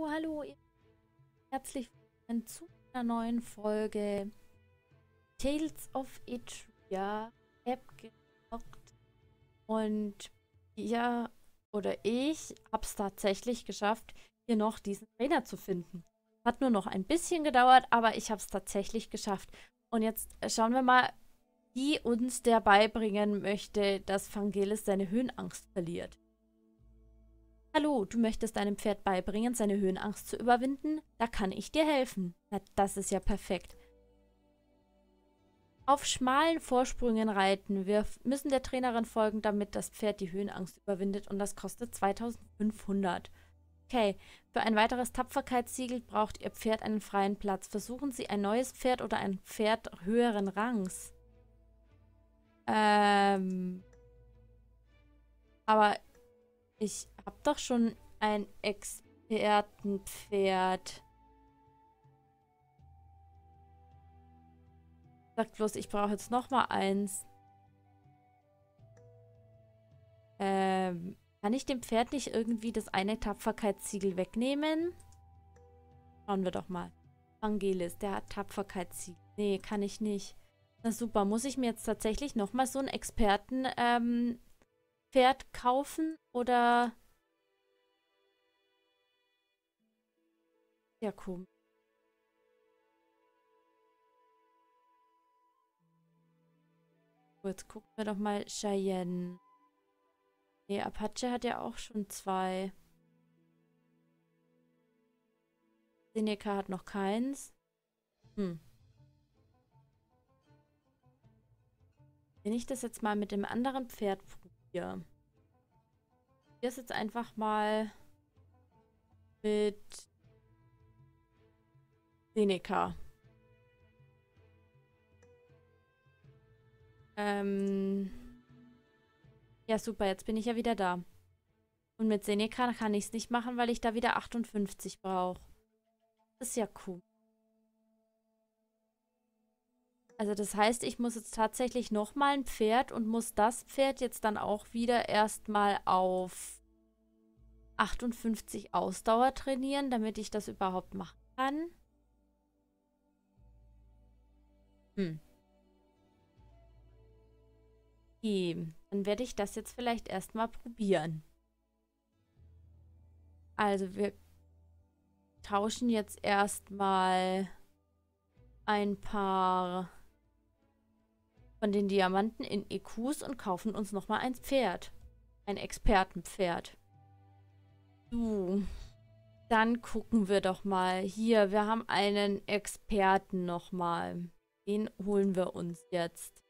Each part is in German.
Hallo, hallo. Herzlich willkommen zu einer neuen Folge Tales of Etria App gezockt. Und ihr oder ich habe es tatsächlich geschafft, hier noch diesen Trainer zu finden. Hat nur noch ein bisschen gedauert, aber ich habe es tatsächlich geschafft. Und jetzt schauen wir mal, wie uns der beibringen möchte, dass Vangelis seine Höhenangst verliert. Hallo, du möchtest deinem Pferd beibringen, seine Höhenangst zu überwinden? Da kann ich dir helfen. Na, das ist ja perfekt. Auf schmalen Vorsprüngen reiten. Wir müssen der Trainerin folgen, damit das Pferd die Höhenangst überwindet und das kostet 2500. Okay, für ein weiteres Tapferkeitssiegel braucht Ihr Pferd einen freien Platz. Versuchen Sie ein neues Pferd oder ein Pferd höheren Rangs. Ähm. Aber ich hab doch schon ein Expertenpferd. Sag bloß, ich brauche jetzt noch mal eins. Ähm, kann ich dem Pferd nicht irgendwie das eine Tapferkeitssiegel wegnehmen? Schauen wir doch mal. Angelis, der hat Tapferkeitssiegel. Nee, kann ich nicht. Na super, muss ich mir jetzt tatsächlich noch mal so ein Expertenpferd ähm, kaufen? Oder Ja, komisch. Jetzt gucken wir doch mal Cheyenne. Nee, Apache hat ja auch schon zwei. Seneca hat noch keins. Hm. Wenn ich das jetzt mal mit dem anderen Pferd probiere. Hier ist jetzt einfach mal mit Seneca. Ähm. Ja, super, jetzt bin ich ja wieder da. Und mit Seneca kann ich es nicht machen, weil ich da wieder 58 brauche. Das ist ja cool. Also das heißt, ich muss jetzt tatsächlich nochmal ein Pferd und muss das Pferd jetzt dann auch wieder erstmal auf 58 Ausdauer trainieren, damit ich das überhaupt machen kann. Hm. Okay, dann werde ich das jetzt vielleicht erstmal probieren. Also wir tauschen jetzt erstmal ein paar von den Diamanten in EQs und kaufen uns nochmal ein Pferd. Ein Expertenpferd. So. Dann gucken wir doch mal. Hier, wir haben einen Experten nochmal. Den holen wir uns jetzt.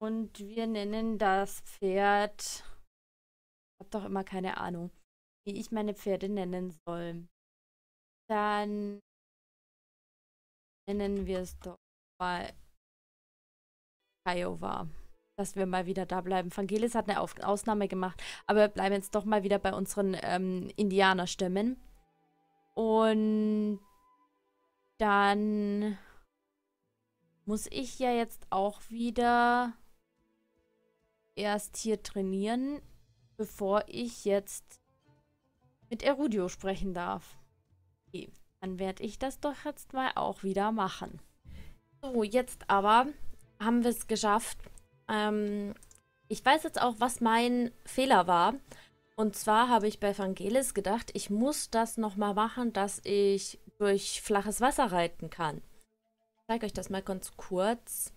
Und wir nennen das Pferd... Ich habe doch immer keine Ahnung, wie ich meine Pferde nennen soll. Dann nennen wir es doch mal Kiowa. Dass wir mal wieder da bleiben. Vangelis hat eine Auf Ausnahme gemacht, aber wir bleiben jetzt doch mal wieder bei unseren ähm, Indianerstämmen. Und dann muss ich ja jetzt auch wieder erst hier trainieren, bevor ich jetzt mit Erudio sprechen darf. Okay, dann werde ich das doch jetzt mal auch wieder machen. So, jetzt aber haben wir es geschafft. Ähm, ich weiß jetzt auch, was mein Fehler war. Und zwar habe ich bei Vangelis gedacht, ich muss das nochmal machen, dass ich durch flaches Wasser reiten kann. Zeige euch das mal ganz kurz.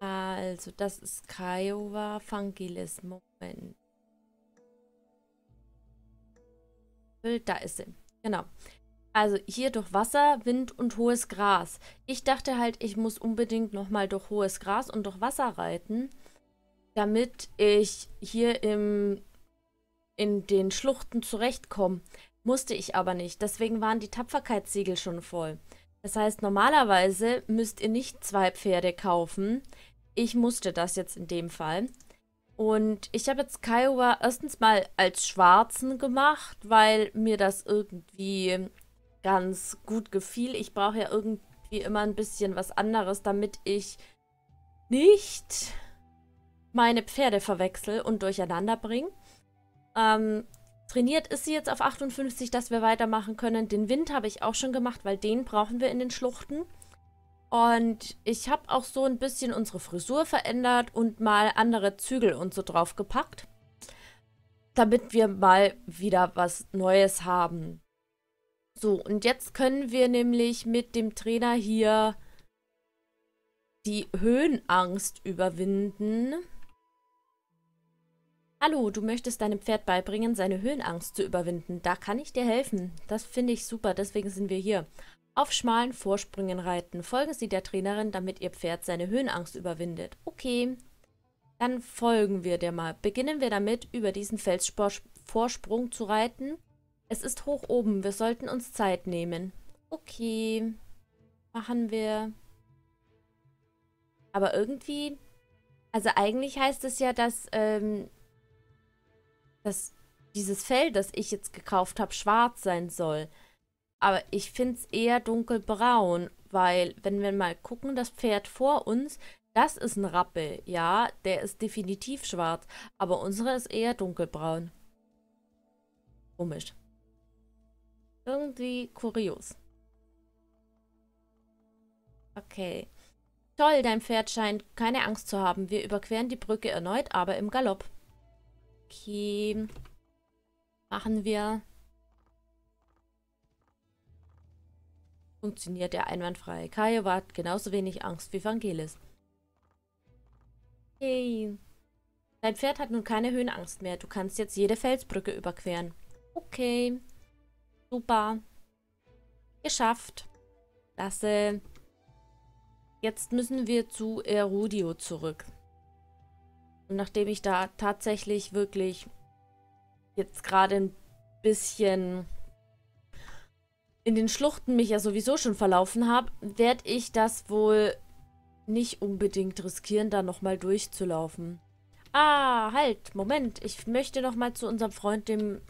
Also, das ist Kiowa Fangilis. Moment. Da ist sie. Genau. Also hier durch Wasser, Wind und hohes Gras. Ich dachte halt, ich muss unbedingt nochmal durch hohes Gras und durch Wasser reiten, damit ich hier im, in den Schluchten zurechtkomme. Musste ich aber nicht. Deswegen waren die Tapferkeitssiegel schon voll. Das heißt, normalerweise müsst ihr nicht zwei Pferde kaufen. Ich musste das jetzt in dem Fall. Und ich habe jetzt Kiowa erstens mal als Schwarzen gemacht, weil mir das irgendwie ganz gut gefiel. Ich brauche ja irgendwie immer ein bisschen was anderes, damit ich nicht meine Pferde verwechsel und durcheinander bringe. Ähm, Trainiert ist sie jetzt auf 58, dass wir weitermachen können. Den Wind habe ich auch schon gemacht, weil den brauchen wir in den Schluchten. Und ich habe auch so ein bisschen unsere Frisur verändert und mal andere Zügel und so drauf gepackt. Damit wir mal wieder was Neues haben. So, und jetzt können wir nämlich mit dem Trainer hier die Höhenangst überwinden. Hallo, du möchtest deinem Pferd beibringen, seine Höhenangst zu überwinden. Da kann ich dir helfen. Das finde ich super, deswegen sind wir hier. Auf schmalen Vorsprüngen reiten. Folgen Sie der Trainerin, damit Ihr Pferd seine Höhenangst überwindet. Okay, dann folgen wir dir mal. Beginnen wir damit, über diesen Felsvorsprung zu reiten. Es ist hoch oben, wir sollten uns Zeit nehmen. Okay, machen wir. Aber irgendwie, also eigentlich heißt es ja, dass ähm, dass dieses Fell, das ich jetzt gekauft habe, schwarz sein soll. Aber ich finde es eher dunkelbraun, weil, wenn wir mal gucken, das Pferd vor uns, das ist ein Rappel. Ja, der ist definitiv schwarz, aber unsere ist eher dunkelbraun. Komisch. Irgendwie kurios. Okay. Toll, dein Pferd scheint keine Angst zu haben. Wir überqueren die Brücke erneut, aber im Galopp. Okay. Machen wir. Funktioniert er einwandfrei. Kaio hat genauso wenig Angst wie Vangelis. Hey. Dein Pferd hat nun keine Höhenangst mehr. Du kannst jetzt jede Felsbrücke überqueren. Okay. Super. Geschafft. Klasse. Jetzt müssen wir zu Erudio zurück. Und nachdem ich da tatsächlich wirklich jetzt gerade ein bisschen in den Schluchten mich ja sowieso schon verlaufen habe, werde ich das wohl nicht unbedingt riskieren, da nochmal durchzulaufen. Ah, halt, Moment. Ich möchte nochmal zu unserem Freund, dem,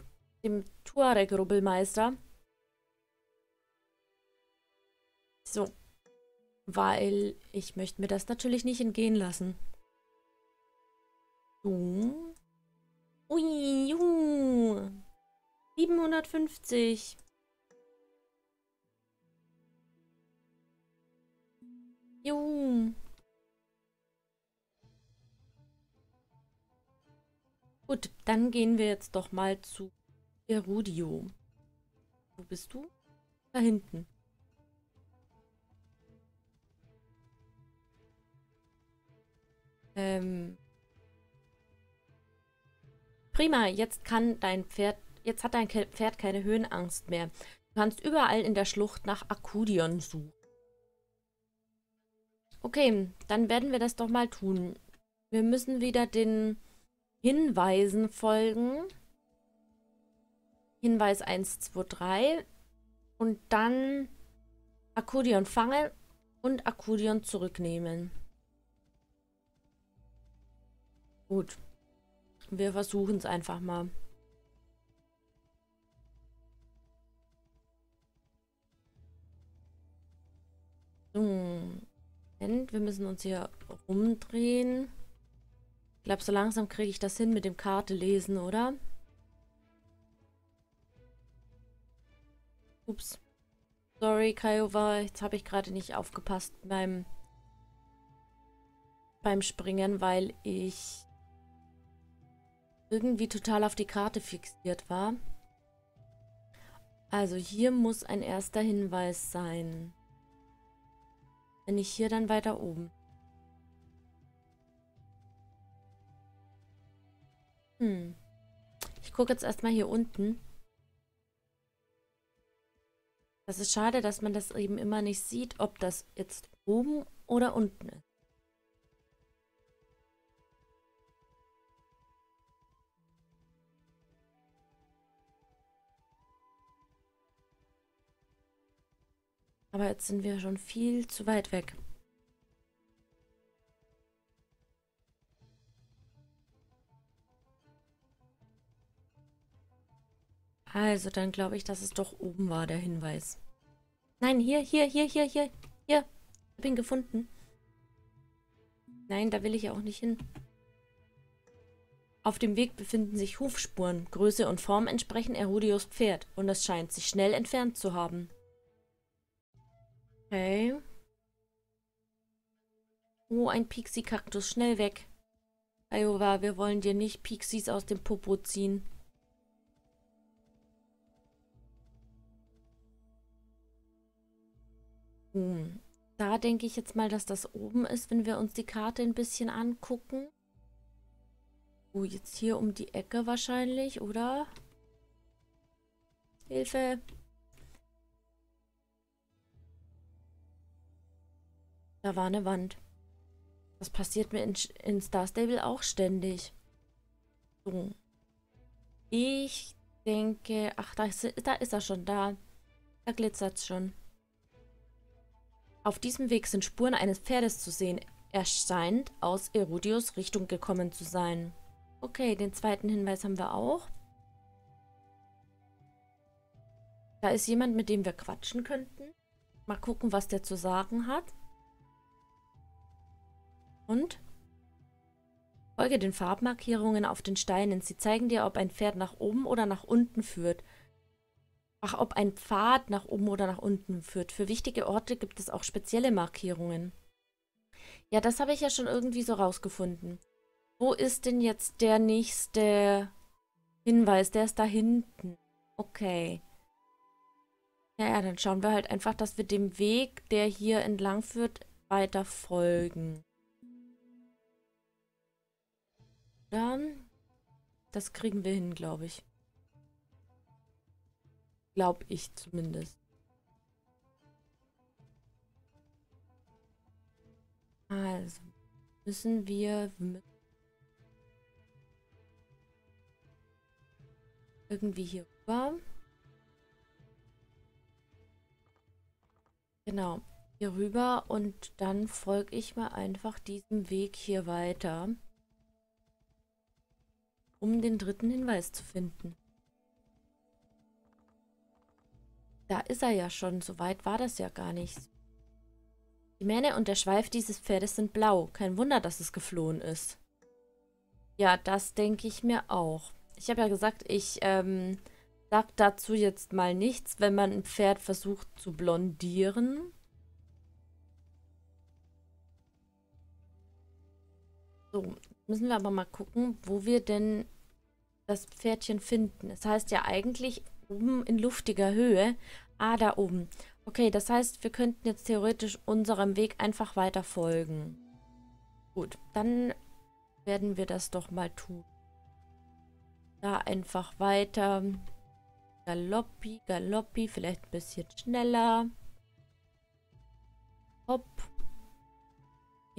dem Tuareg-Rubbelmeister. So. Weil ich möchte mir das natürlich nicht entgehen lassen. So. Ui, juhu. 750. Juhu. Gut, dann gehen wir jetzt doch mal zu Erudio. Wo bist du? Da hinten. Ähm, Prima, jetzt kann dein Pferd, jetzt hat dein Pferd keine Höhenangst mehr. Du kannst überall in der Schlucht nach Akudion suchen. Okay, dann werden wir das doch mal tun. Wir müssen wieder den Hinweisen folgen. Hinweis 1, 2, 3. Und dann Akudion fangen und Akudion zurücknehmen. Gut. Wir versuchen es einfach mal. So. Moment, wir müssen uns hier rumdrehen. Ich glaube, so langsam kriege ich das hin mit dem Karte lesen, oder? Ups. Sorry, Kaiova. Jetzt habe ich gerade nicht aufgepasst beim, beim Springen, weil ich irgendwie total auf die Karte fixiert war. Also hier muss ein erster Hinweis sein. Wenn ich hier dann weiter oben. Hm. Ich gucke jetzt erstmal hier unten. Das ist schade, dass man das eben immer nicht sieht, ob das jetzt oben oder unten ist. Aber jetzt sind wir schon viel zu weit weg. Also, dann glaube ich, dass es doch oben war, der Hinweis. Nein, hier, hier, hier, hier, hier, hier. Ich habe ihn gefunden. Nein, da will ich ja auch nicht hin. Auf dem Weg befinden sich Hufspuren. Größe und Form entsprechen Erudios Pferd und es scheint sich schnell entfernt zu haben. Okay. Oh, ein Pixie-Kaktus. Schnell weg. Iowa, wir wollen dir nicht Pixies aus dem Popo ziehen. Hm. Da denke ich jetzt mal, dass das oben ist, wenn wir uns die Karte ein bisschen angucken. Oh, jetzt hier um die Ecke wahrscheinlich, oder? Hilfe! Da war eine Wand. Das passiert mir in, in Star Stable auch ständig. So. Ich denke... Ach, da ist, da ist er schon. Da, da glitzert es schon. Auf diesem Weg sind Spuren eines Pferdes zu sehen. Er scheint aus Erodios Richtung gekommen zu sein. Okay, den zweiten Hinweis haben wir auch. Da ist jemand, mit dem wir quatschen könnten. Mal gucken, was der zu sagen hat. Und? Folge den Farbmarkierungen auf den Steinen. Sie zeigen dir, ob ein Pferd nach oben oder nach unten führt. Ach, ob ein Pfad nach oben oder nach unten führt. Für wichtige Orte gibt es auch spezielle Markierungen. Ja, das habe ich ja schon irgendwie so rausgefunden. Wo ist denn jetzt der nächste Hinweis? Der ist da hinten. Okay. Ja, dann schauen wir halt einfach, dass wir dem Weg, der hier entlang führt, weiter folgen. Dann, das kriegen wir hin, glaube ich. Glaube ich zumindest. Also, müssen wir, irgendwie hier rüber. Genau, hier rüber und dann folge ich mal einfach diesem Weg hier weiter, um den dritten Hinweis zu finden. Da ist er ja schon, so weit war das ja gar nicht. Die Mähne und der Schweif dieses Pferdes sind blau. Kein Wunder, dass es geflohen ist. Ja, das denke ich mir auch. Ich habe ja gesagt, ich ähm, sag dazu jetzt mal nichts, wenn man ein Pferd versucht zu blondieren. So, müssen wir aber mal gucken, wo wir denn das Pferdchen finden. Es das heißt ja eigentlich oben in luftiger Höhe. Ah, da oben. Okay, das heißt, wir könnten jetzt theoretisch unserem Weg einfach weiter folgen. Gut, dann werden wir das doch mal tun. Da einfach weiter. Galoppi, Galoppi, vielleicht ein bisschen schneller. Hopp.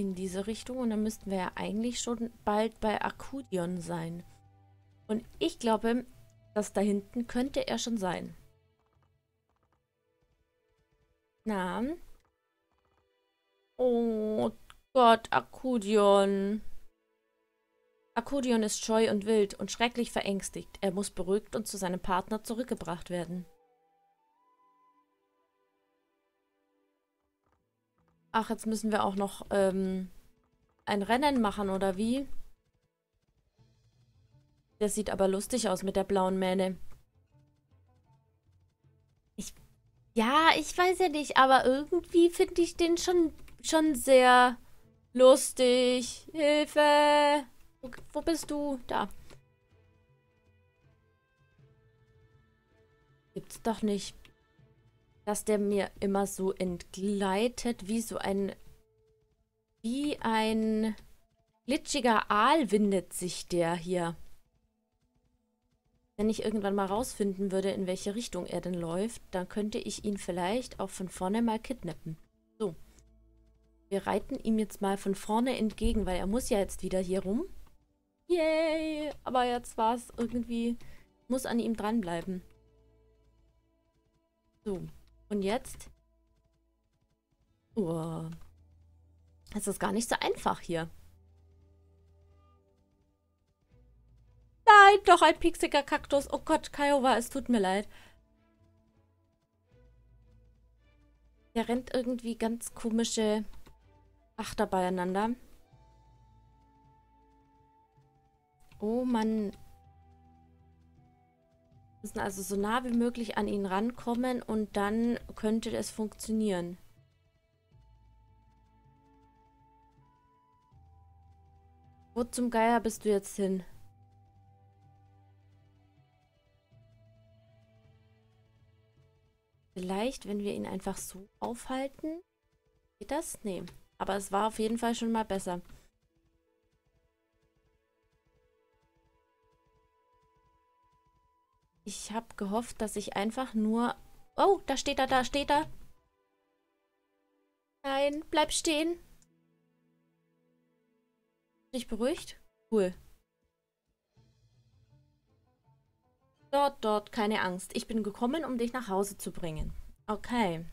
In diese Richtung. Und dann müssten wir ja eigentlich schon bald bei Akudion sein. Und ich glaube, dass da hinten könnte er schon sein. Na? Oh Gott, Akudion. Akodion ist scheu und wild und schrecklich verängstigt. Er muss beruhigt und zu seinem Partner zurückgebracht werden. Ach, jetzt müssen wir auch noch ähm, ein Rennen machen, oder wie? Der sieht aber lustig aus mit der blauen Mähne. Ich, ja, ich weiß ja nicht, aber irgendwie finde ich den schon, schon sehr lustig. Hilfe! Wo, wo bist du? Da. Gibt's doch nicht. Dass der mir immer so entgleitet, wie so ein... Wie ein glitschiger Aal windet sich der hier. Wenn ich irgendwann mal rausfinden würde, in welche Richtung er denn läuft, dann könnte ich ihn vielleicht auch von vorne mal kidnappen. So. Wir reiten ihm jetzt mal von vorne entgegen, weil er muss ja jetzt wieder hier rum. Yay! Aber jetzt war es irgendwie... Muss an ihm dranbleiben. So. Und jetzt? Oh. Es ist gar nicht so einfach hier. Nein, doch ein pixiger Kaktus. Oh Gott, Kiowa, es tut mir leid. Der rennt irgendwie ganz komische Achter beieinander. Oh Mann. Müssen also so nah wie möglich an ihn rankommen und dann könnte es funktionieren. Wo zum Geier bist du jetzt hin? Vielleicht, wenn wir ihn einfach so aufhalten. Geht das? Nee. Aber es war auf jeden Fall schon mal besser. Ich habe gehofft, dass ich einfach nur... Oh, da steht er, da steht er. Nein, bleib stehen. Dich beruhigt? Cool. Dort, dort, keine Angst. Ich bin gekommen, um dich nach Hause zu bringen. Okay.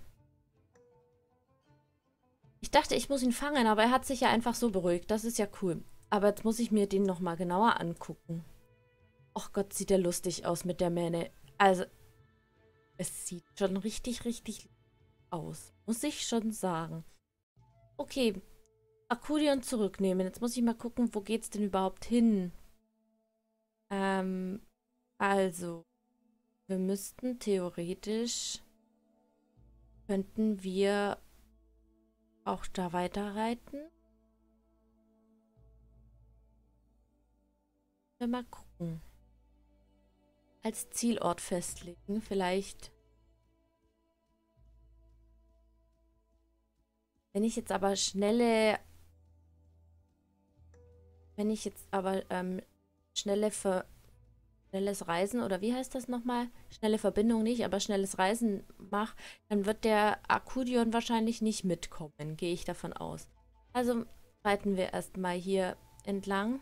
Ich dachte, ich muss ihn fangen, aber er hat sich ja einfach so beruhigt. Das ist ja cool. Aber jetzt muss ich mir den nochmal genauer angucken. Och Gott, sieht der lustig aus mit der Mähne. Also, es sieht schon richtig, richtig aus. Muss ich schon sagen. Okay, Akkudion zurücknehmen. Jetzt muss ich mal gucken, wo geht's denn überhaupt hin? Ähm, also, wir müssten theoretisch, könnten wir auch da weiter reiten. Mal gucken. Als Zielort festlegen, vielleicht. Wenn ich jetzt aber schnelle wenn ich jetzt aber ähm, schnelle Ver schnelles Reisen oder wie heißt das nochmal? Schnelle Verbindung nicht, aber schnelles Reisen mache, dann wird der Akkudion wahrscheinlich nicht mitkommen, gehe ich davon aus. Also reiten wir erstmal hier entlang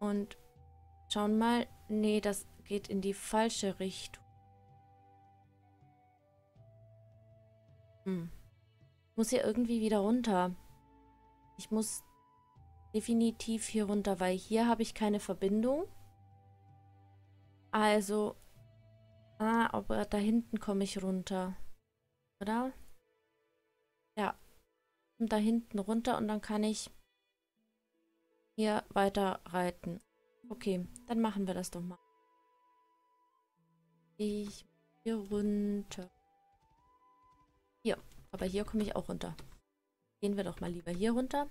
und schauen mal. Nee, das geht in die falsche Richtung. Hm. Ich muss hier irgendwie wieder runter. Ich muss definitiv hier runter, weil hier habe ich keine Verbindung. Also, ah, aber da hinten komme ich runter. Oder? Ja. Da hinten runter und dann kann ich hier weiter reiten. Okay, dann machen wir das doch mal. Ich hier runter. Hier, aber hier komme ich auch runter. Gehen wir doch mal lieber hier runter.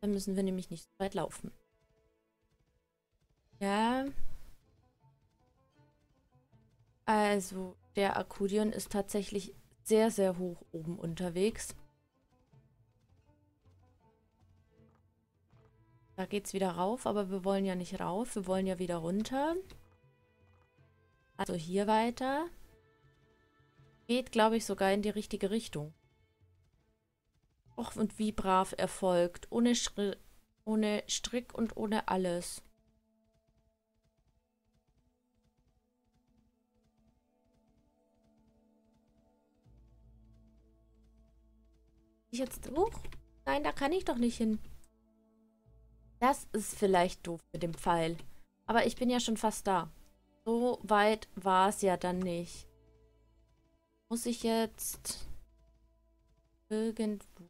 Dann müssen wir nämlich nicht so weit laufen. Ja. Also, der Akkudion ist tatsächlich sehr, sehr hoch oben unterwegs. Da geht es wieder rauf, aber wir wollen ja nicht rauf. Wir wollen ja wieder runter. Also hier weiter. Geht, glaube ich, sogar in die richtige Richtung. Och, und wie brav erfolgt. Ohne, Schri ohne Strick und ohne alles. Ich jetzt hoch? Nein, da kann ich doch nicht hin. Das ist vielleicht doof mit dem Pfeil. Aber ich bin ja schon fast da. So weit war es ja dann nicht. Muss ich jetzt irgendwo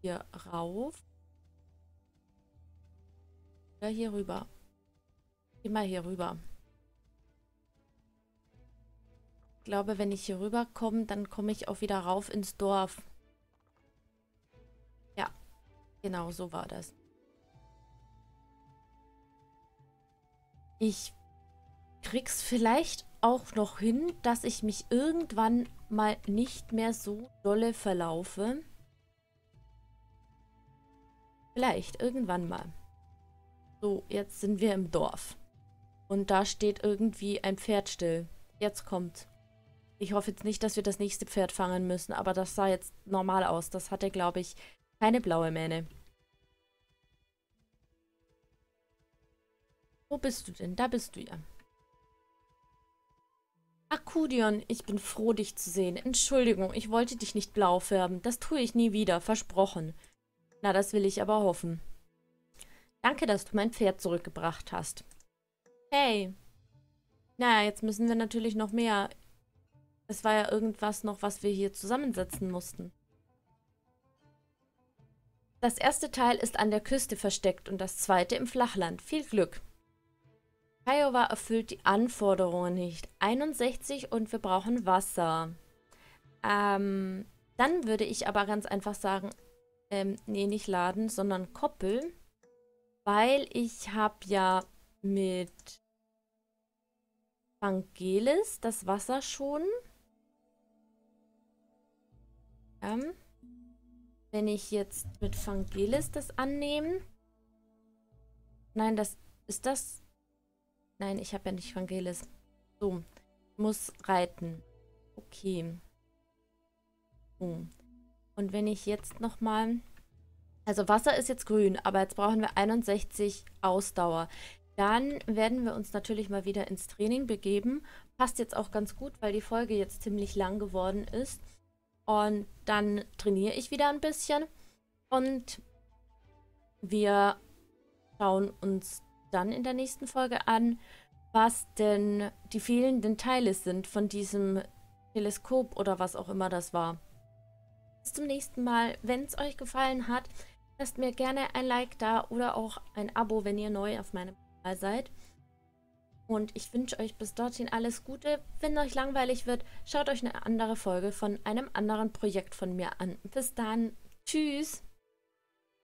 hier rauf. Oder hier rüber. Geh mal hier rüber. Ich glaube, wenn ich hier rüber komme, dann komme ich auch wieder rauf ins Dorf. Ja, genau so war das. Ich krieg's vielleicht auch noch hin, dass ich mich irgendwann mal nicht mehr so dolle verlaufe. Vielleicht, irgendwann mal. So, jetzt sind wir im Dorf. Und da steht irgendwie ein Pferd still. Jetzt kommt. Ich hoffe jetzt nicht, dass wir das nächste Pferd fangen müssen, aber das sah jetzt normal aus. Das hatte, glaube ich, keine blaue Mähne. Bist du denn? Da bist du ja. Akudion, ich bin froh, dich zu sehen. Entschuldigung, ich wollte dich nicht blau färben. Das tue ich nie wieder, versprochen. Na, das will ich aber hoffen. Danke, dass du mein Pferd zurückgebracht hast. Hey. Naja, jetzt müssen wir natürlich noch mehr. Es war ja irgendwas noch, was wir hier zusammensetzen mussten. Das erste Teil ist an der Küste versteckt und das zweite im Flachland. Viel Glück. Kiowa erfüllt die Anforderungen nicht. 61 und wir brauchen Wasser. Ähm, dann würde ich aber ganz einfach sagen, ähm, nee, nicht laden, sondern koppeln. Weil ich habe ja mit Vangelis das Wasser schon. Ähm, wenn ich jetzt mit Vangelis das annehme. Nein, das ist das. Nein, ich habe ja nicht Vangelis. So, muss reiten. Okay. So. Und wenn ich jetzt nochmal... Also Wasser ist jetzt grün, aber jetzt brauchen wir 61 Ausdauer. Dann werden wir uns natürlich mal wieder ins Training begeben. Passt jetzt auch ganz gut, weil die Folge jetzt ziemlich lang geworden ist. Und dann trainiere ich wieder ein bisschen. Und wir schauen uns dann in der nächsten Folge an, was denn die fehlenden Teile sind von diesem Teleskop oder was auch immer das war. Bis zum nächsten Mal. Wenn es euch gefallen hat, lasst mir gerne ein Like da oder auch ein Abo, wenn ihr neu auf meinem Kanal seid. Und ich wünsche euch bis dorthin alles Gute. Wenn euch langweilig wird, schaut euch eine andere Folge von einem anderen Projekt von mir an. Bis dann. Tschüss.